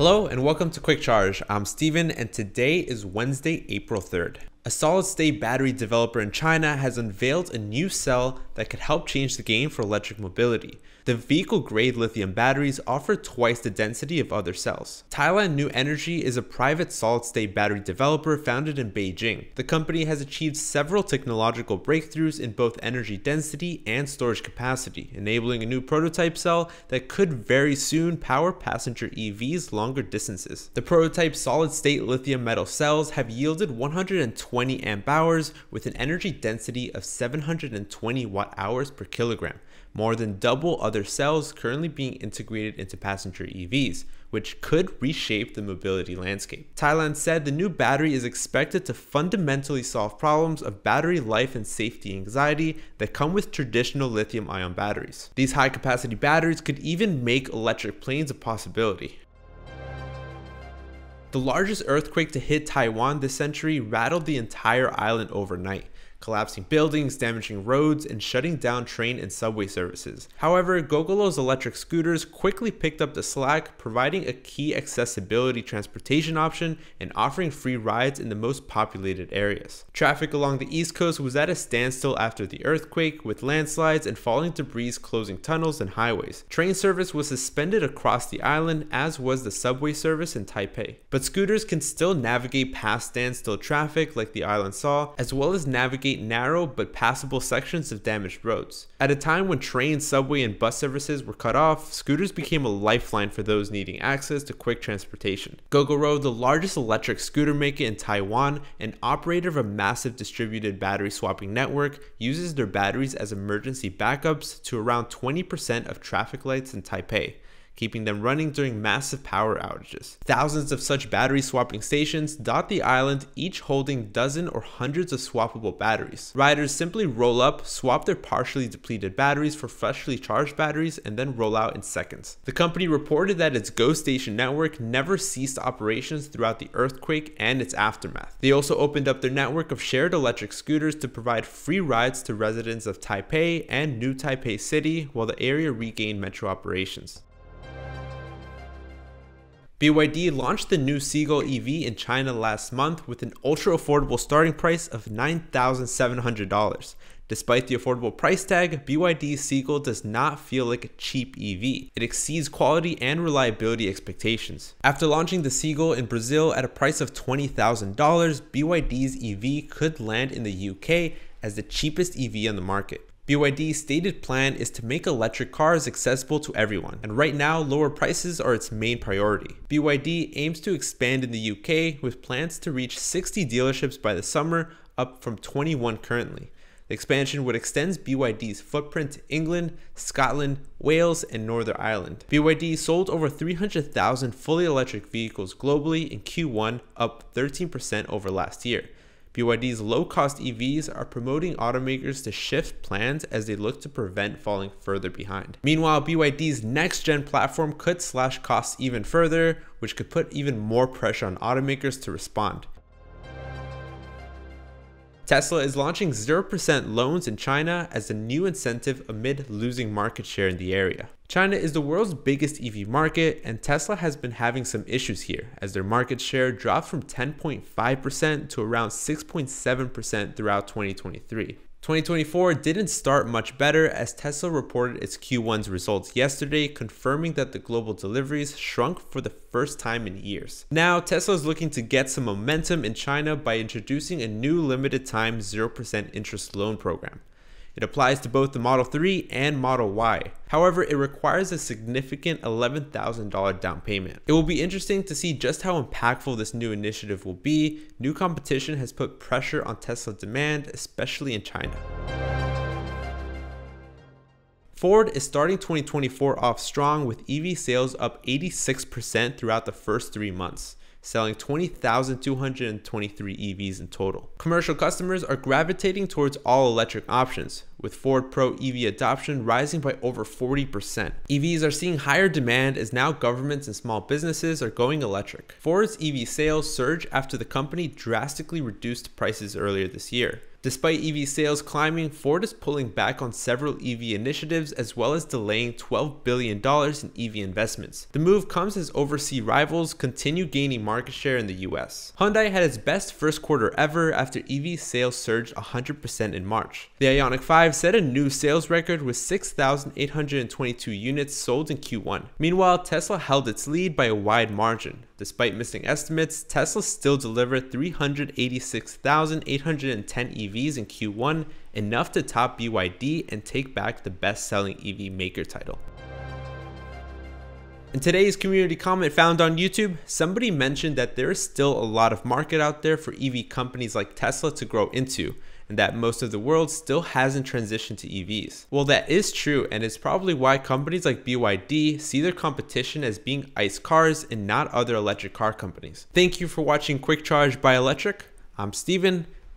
Hello and welcome to Quick Charge. I'm Steven and today is Wednesday, April 3rd. A solid state battery developer in China has unveiled a new cell that could help change the game for electric mobility. The vehicle grade lithium batteries offer twice the density of other cells. Tailan New Energy is a private solid state battery developer founded in Beijing. The company has achieved several technological breakthroughs in both energy density and storage capacity, enabling a new prototype cell that could very soon power passenger EVs longer distances. The prototype solid state lithium metal cells have yielded 120 20 amp hours with an energy density of 720 watt hours per kilogram, more than double other cells currently being integrated into passenger EVs, which could reshape the mobility landscape. Tailan said the new battery is expected to fundamentally solve problems of battery life and safety anxiety that come with traditional lithium ion batteries. These high capacity batteries could even make electric planes a possibility. The largest earthquake to hit Taiwan this century rattled the entire island overnight collapsing buildings, damaging roads, and shutting down train and subway services. However, Gogoro's electric scooters quickly picked up the slack, providing a key accessibility transportation option and offering free rides in the most populated areas. Traffic along the east coast was at a standstill after the earthquake, with landslides and falling debris closing tunnels and highways. Train service was suspended across the island, as was the subway service in Taipei. But scooters can still navigate past standstill traffic like the island saw, as well as navigate navigate narrow but passable sections of damaged roads. At a time when train, subway, and bus services were cut off, scooters became a lifeline for those needing access to quick transportation. Gogoro, the largest electric scooter maker in Taiwan and operator of a massive distributed battery swapping network, uses their batteries as emergency backups to around 20% of traffic lights in Taipei keeping them running during massive power outages. Thousands of such battery swapping stations dot the island, each holding dozen or hundreds of swappable batteries. Riders simply roll up, swap their partially depleted batteries for freshly charged batteries, and then roll out in seconds. The company reported that its GoStation network never ceased operations throughout the earthquake and its aftermath. They also opened up their network of shared electric scooters to provide free rides to residents of Taipei and New Taipei City while the area regained metro operations. BYD launched the new Seagull EV in China last month with an ultra affordable starting price of $9,700. Despite the affordable price tag, BYD's Seagull does not feel like a cheap EV. It exceeds quality and reliability expectations. After launching the Seagull in Brazil at a price of $20,000, BYD's EV could land in the UK as the cheapest EV on the market. BYD's stated plan is to make electric cars accessible to everyone, and right now, lower prices are its main priority. BYD aims to expand in the UK with plans to reach 60 dealerships by the summer, up from 21 currently. The expansion would extend BYD's footprint to England, Scotland, Wales, and Northern Ireland. BYD sold over 300,000 fully electric vehicles globally in Q1, up 13% over last year. BYD's low cost EVs are promoting automakers to shift plans as they look to prevent falling further behind. Meanwhile, BYD's next gen platform could slash costs even further, which could put even more pressure on automakers to respond. Tesla is launching 0% loans in China as a new incentive amid losing market share in the area. China is the world's biggest EV market, and Tesla has been having some issues here as their market share dropped from 10.5% to around 6.7% throughout 2023. 2024 didn't start much better as Tesla reported its Q1's results yesterday, confirming that the global deliveries shrunk for the first time in years. Now, Tesla is looking to get some momentum in China by introducing a new limited time 0% interest loan program. It applies to both the Model 3 and Model Y. However, it requires a significant $11,000 down payment. It will be interesting to see just how impactful this new initiative will be. New competition has put pressure on Tesla demand, especially in China. Ford is starting 2024 off strong with EV sales up 86% throughout the first three months selling 20,223 EVs in total. Commercial customers are gravitating towards all electric options, with Ford Pro EV adoption rising by over 40%. EVs are seeing higher demand as now governments and small businesses are going electric. Ford's EV sales surged after the company drastically reduced prices earlier this year. Despite EV sales climbing, Ford is pulling back on several EV initiatives as well as delaying $12 billion in EV investments. The move comes as overseas rivals continue gaining market share in the US. Hyundai had its best first quarter ever after EV sales surged 100% in March. The Ioniq 5 set a new sales record with 6,822 units sold in Q1. Meanwhile, Tesla held its lead by a wide margin. Despite missing estimates, Tesla still delivered 386,810 EVs in Q1, enough to top BYD and take back the best-selling EV maker title. In today's community comment found on YouTube, somebody mentioned that there is still a lot of market out there for EV companies like Tesla to grow into, and that most of the world still hasn't transitioned to EVs. Well, that is true, and it's probably why companies like BYD see their competition as being ICE cars and not other electric car companies. Thank you for watching Quick Charge by Electrek. I'm Steven,